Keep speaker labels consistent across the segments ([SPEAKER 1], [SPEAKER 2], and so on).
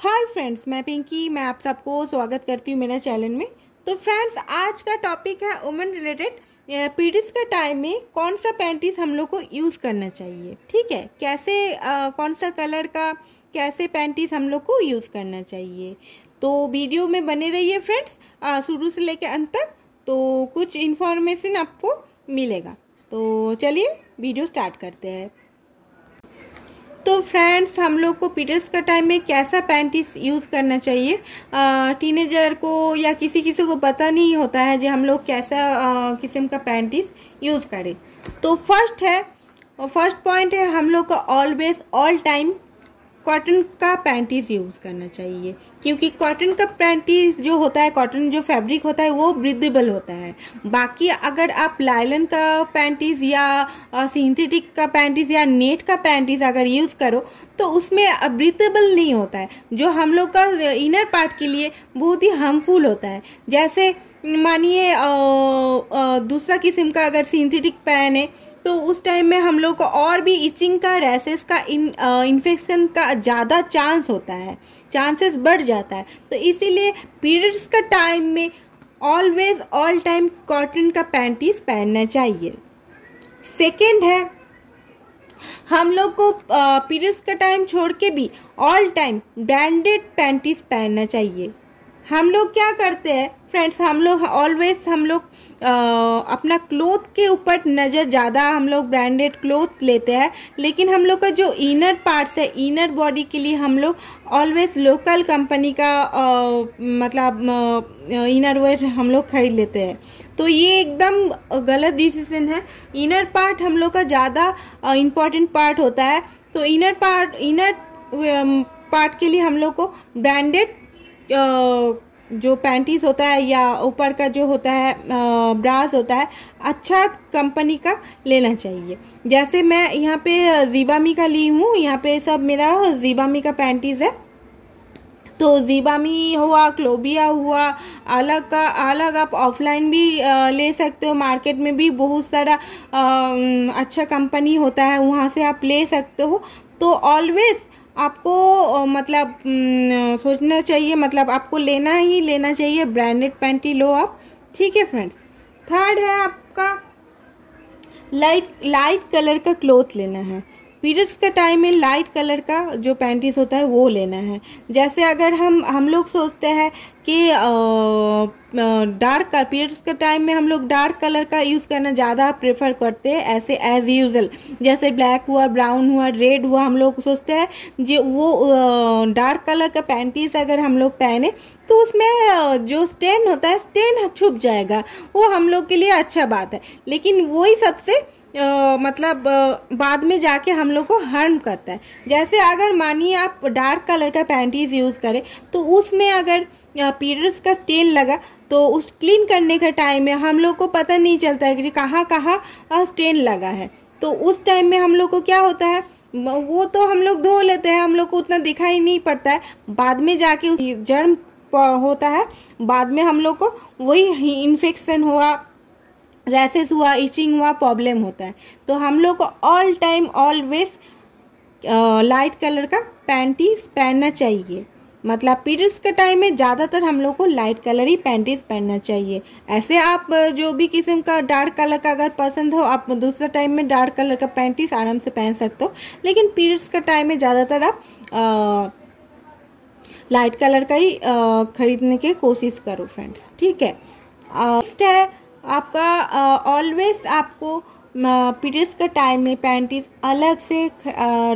[SPEAKER 1] Hi friends मैं पिंकी मैं आप सबको स्वागत करती हूँ मेरे चैनल में। तो फ्रेंड्स आज का टॉपिक है वुमेन रिलेटेड पीरियड्स का टाइम में कौन सा पैंटीज हम लोग को यूज़ करना चाहिए? ठीक है कैसे आ, कौन सा कलर का कैसे पैंटीज हम लोग को यूज़ करना चाहिए? तो वीडियो में बने रहिए फ्रेंड्स शुरू से लेकर अंत तक। तो कुछ इन्फॉर्मेशन आपको मिलेगा। तो चलिए वीडियो स्टार्ट करते हैं। तो फ्रेंड्स हम लोग को पीरियड्स का टाइम में कैसा पैंटीज यूज़ करना चाहिए? टीनेजर को या किसी किसी को पता नहीं होता है जो हम लोग कैसा किस्म का पैंटीज यूज़ करें। तो फ़र्स्ट है फ़र्स्ट पॉइंट है, हम लोग का ऑलवेज ऑल टाइम कॉटन का पैंटीज यूज़ करना चाहिए। क्योंकि कॉटन का पैंटीज जो होता है कॉटन जो फैब्रिक होता है, वो ब्रिदेबल होता है। बाकी अगर आप लाइलन का पैंटीज या सिंथेटिक का पैंटीज या नेट का पैंटीज अगर यूज़ करो तो उसमें ब्रिदेबल नहीं होता है। जो हम लोग का इनर पार्ट के लिए बहुत ही हार्मफुल होता है। जैसे मानिए दूसरा किस्म का अगर सिंथेटिक पैन है तो उस टाइम में हम लोग को और भी इचिंग का रैसेस का इन इन्फेक्शन का ज़्यादा चांस होता है। चांसेस बढ़ जाता है। तो इसीलिए पीरियड्स का टाइम में ऑलवेज ऑल टाइम कॉटन का पैंटीज पहनना चाहिए। सेकेंड है, हम लोग को पीरियड्स का टाइम छोड़ के भी ऑल टाइम ब्रांडेड पैंटीज पहनना चाहिए। हम लोग क्या करते हैं? फ्रेंड्स हम लोग ऑलवेज हम लोग अपना क्लोथ के ऊपर नज़र ज़्यादा हम लोग ब्रांडेड क्लोथ लेते हैं। लेकिन हम लोग का जो इनर पार्ट्स है इनर बॉडी के लिए हम लोग ऑलवेज लोकल कंपनी का आ, मतलब इनर वेयर हम लोग खरीद लेते हैं। तो ये एकदम गलत डिसीज़न है। इनर पार्ट हम लोग का ज़्यादा इंपॉर्टेंट पार्ट होता है। तो इनर पार्ट इनर पार्ट के लिए हम लोग को ब्रांडेड जो पैंटीज होता है या ऊपर का जो होता है ब्रास होता है अच्छा कंपनी का लेना चाहिए। जैसे मैं यहाँ पे जीवामी का ली हूँ, यहाँ पे सब मेरा जीवामी का पैंटीज है। तो जीबामी हुआ क्लोबिया हुआ, अलग का, अलग आप ऑफलाइन भी ले सकते हो मार्केट में भी बहुत सारा अच्छा कंपनी होता है, वहाँ से आप ले सकते हो। तो ऑलवेज आपको मतलब सोचना चाहिए मतलब आपको लेना ही लेना चाहिए ब्रांडेड पैंटी लो आप। ठीक है फ्रेंड्स थर्ड है आपका लाइट लाइट कलर का क्लोथ लेना है। पीरियड्स का टाइम में लाइट कलर का जो पैंटीज होता है, वो लेना है। जैसे अगर हम हम लोग सोचते हैं कि डार्क पीरियड्स के टाइम में हम लोग डार्क कलर का यूज़ करना ज़्यादा प्रेफर करते हैं, ऐसे एज यूजल जैसे ब्लैक हुआ ब्राउन हुआ रेड हुआ, हम लोग सोचते हैं जो, वो डार्क कलर का पैंटीज अगर हम लोग पहने तो उसमें जो स्टेन होता है स्टेन छुप जाएगा। वो हम लोग के लिए अच्छा बात है। लेकिन वही सबसे आ, मतलब आ, बाद में जाके हम लोग को हार्म करता है। जैसे अगर मानिए आप डार्क कलर का पैंटीज यूज़ करें तो उसमें अगर पीरियड्स का स्टेन लगा तो उस क्लीन करने का टाइम में हम लोग को पता नहीं चलता है कि कहाँ कहाँ स्टेन लगा है। तो उस टाइम में हम लोग को क्या होता है वो तो हम लोग धो लेते हैं हम लोग को उतना दिखाई नहीं पड़ता है। बाद में जाके जर्म होता है बाद में हम लोग को वही इन्फेक्शन हुआ रैसेस हुआ इचिंग हुआ प्रॉब्लम होता है। तो हम लोग को all time always light colour का पैंटीज पहनना चाहिए। मतलब पीरियड्स के टाइम में ज़्यादातर हम लोग को लाइट कलर ही पैंटीज पहनना चाहिए। ऐसे आप जो भी किस्म का डार्क कलर का अगर पसंद हो आप दूसरा टाइम में डार्क कलर का पैंटीज आराम से पहन सकते हो। लेकिन पीरियड्स का टाइम में ज़्यादातर आप आ, लाइट कलर का ही खरीदने की कोशिश करो फ्रेंड्स ठीक है? नेक्स्ट है आपका ऑलवेज आपको पीरियड्स के टाइम में पैंटीज अलग से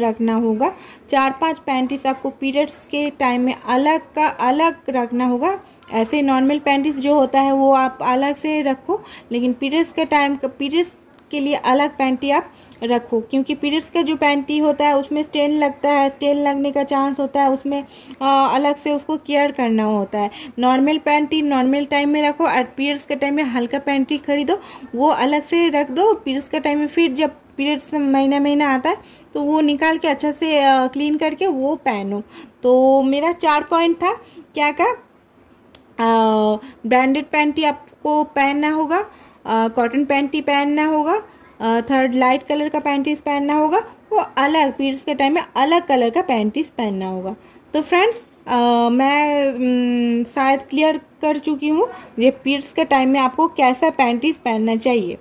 [SPEAKER 1] रखना होगा। चार पाँच पैंटीज आपको पीरियड्स के टाइम में अलग का, अलग रखना होगा। ऐसे नॉर्मल पैंटीज जो होता है वो आप अलग से रखो, लेकिन पीरियड्स के टाइम पीरियड्स के लिए अलग पैंटी आप रखो क्योंकि पीरियड्स का जो पैंटी होता है उसमें स्टेन लगता है स्टेन लगने का चांस होता है उसमें आ, अलग से उसको केयर करना होता है। नॉर्मल पैंटी नॉर्मल टाइम में रखो और पीरियड्स के टाइम में हल्का पैंटी खरीदो वो अलग से रख दो पीरियड्स का टाइम में फिर जब पीरियड्स महीना महीना आता है तो वो निकाल के अच्छा से आ, क्लीन करके वो पहनो। तो मेरा चार पॉइंट था क्या का ब्रांडेड पैंटी आपको पहनना होगा कॉटन पैंटी पहनना होगा थर्ड लाइट कलर का पैंटीज पहनना होगा, वो अलग पीरियड्स के टाइम में अलग कलर का पैंटीज पहनना होगा। तो फ्रेंड्स मैं शायद क्लियर कर चुकी हूँ ये पीरियड्स के टाइम में आपको कैसा पैंटीज पहनना चाहिए।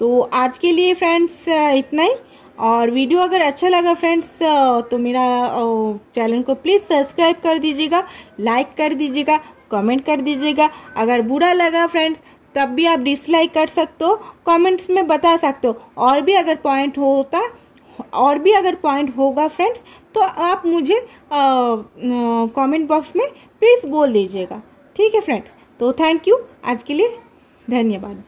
[SPEAKER 1] तो आज के लिए फ्रेंड्स इतना ही। और वीडियो अगर अच्छा लगा फ्रेंड्स तो मेरा चैनल को प्लीज़ सब्सक्राइब कर दीजिएगा लाइक कर दीजिएगा कमेंट कर दीजिएगा। अगर बुरा लगा फ्रेंड्स तब भी आप डिसलाइक कर सकते हो कमेंट्स में बता सकते हो। और भी अगर पॉइंट होता, और भी अगर पॉइंट होगा फ्रेंड्स तो आप मुझे कमेंट बॉक्स में प्लीज़ बोल दीजिएगा। ठीक है फ्रेंड्स तो थैंक यू आज के लिए धन्यवाद।